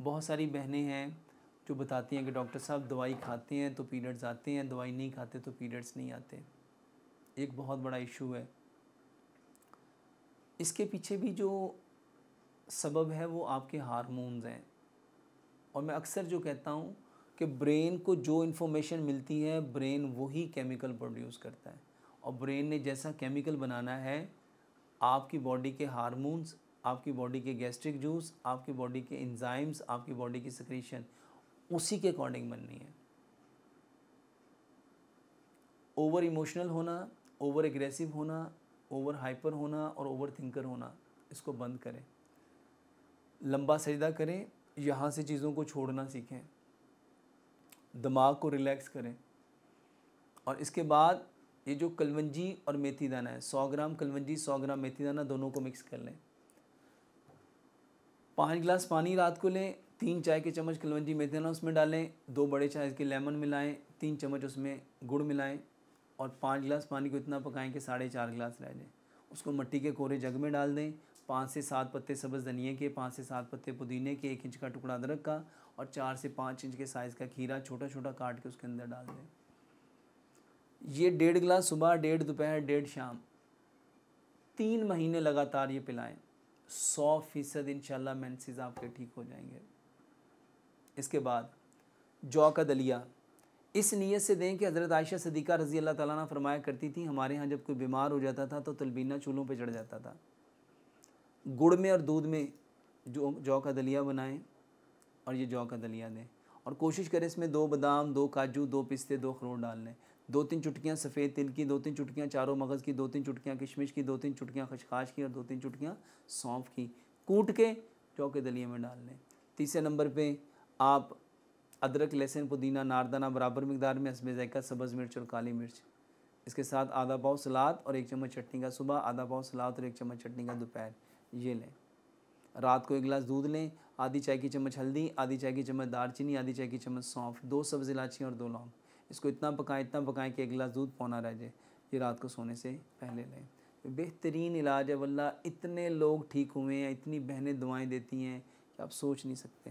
बहुत सारी बहनें हैं जो बताती हैं कि डॉक्टर साहब दवाई खाते हैं तो पीरियड्स आते हैं, दवाई नहीं खाते तो पीरियड्स नहीं आते। एक बहुत बड़ा इशू है। इसके पीछे भी जो सबब है वो आपके हारमोन्स हैं। और मैं अक्सर जो कहता हूँ कि ब्रेन को जो इन्फॉर्मेशन मिलती है, ब्रेन वही केमिकल प्रोड्यूस करता है। और ब्रेन ने जैसा केमिकल बनाना है, आपकी बॉडी के हारमोन्स आपकी बॉडी के गैस्ट्रिक जूस आपकी बॉडी के इंजाइम्स आपकी बॉडी की सक्रीशन उसी के अकॉर्डिंग बननी है। ओवर इमोशनल होना ओवर एग्रेसिव होना ओवर हाइपर होना और ओवर थिंकर होना, इसको बंद करें। लंबा सजदा करें, यहाँ से चीज़ों को छोड़ना सीखें। दिमाग को रिलैक्स करें। और इसके बाद ये जो कलवंजी और मेथी दाना है, सौ ग्राम कलवंजी, सौ ग्राम मेथी दाना दोनों को मिक्स कर लें। पाँच गिलास पानी रात को लें, तीन चाय के चम्मच कलवंजी मेथी दाना उसमें डालें, दो बड़े चाय के लेमन मिलाएँ, तीन चम्मच उसमें गुड़ मिलाएँ और पाँच गिलास पानी को इतना पकाएँ कि साढ़े चार गिलास रह जाए। उसको मिट्टी के कोरे जग में डाल दें, पाँच से सात पत्ते सब्ज़ धनिए के, पाँच से सात पत्ते पुदीने के, एक इंच का टुकड़ा अदरक का और चार से पाँच इंच के साइज़ का खीरा छोटा छोटा काट के उसके अंदर डाल दें। ये डेढ़ गिलास सुबह, डेढ़ दोपहर, डेढ़ शाम, तीन महीने लगातार ये पिलाएँ। सौ फ़ीसद इनशाला मैंसिस आपके ठीक हो जाएँगे। इसके बाद, जौ का दलिया। इस नीयत से दें कि हज़रत आयशा सदीक़ा रज़ी अल्लाह ताला फरमाया करती थी, हमारे यहाँ जब कोई बीमार हो जाता था तो तलबीना चूल्हों पे चढ़ जाता था। गुड़ में और दूध में जो जौ का दलिया बनाएँ और ये जौ का दलिया दें और कोशिश करें इसमें दो बादाम, दो काजू, दो पिस्ते, दो अखरोट डाल लें। दो तीन चुटकियाँ सफ़ेद तिल की, दो तीन चुटकियाँ चारों मगज़ की, दो तीन चुटकियाँ किशमिश की, दो तीन चुटकियाँ खशखाश की और दो तीन चुटकियाँ सौंफ की। कूट के चौके दलिए में डाल लें। तीसरे नंबर पे आप अदरक, लहसुन, पुदीना, नारदाना, बराबर मकदार में हसब ज़ायका, सब्ज़ मिर्च और काली मिर्च। इसके साथ आधा पाव सलाद और एक चम्मच चटनी का सुबह, आधा पाव सलाद और एक चम्मच चटनी का दोपहर। ये लें। रात को एक गिलास दूध लें, आधी चाय की चम्मच हल्दी, आधी चाय की चम्मच दालचीनी, आधी चाय की चम्मच सौंफ, दो सब्ज़ इलाची और दो लौंग। इसको इतना पकाएँ इतना पकाएँ कि एक गिलास दूध पौना रह जाए, ये रात को सोने से पहले लें। बेहतरीन इलाज है वल्ला इतने लोग ठीक हुए हैं, इतनी बहनें दुआएँ देती हैं कि आप सोच नहीं सकते।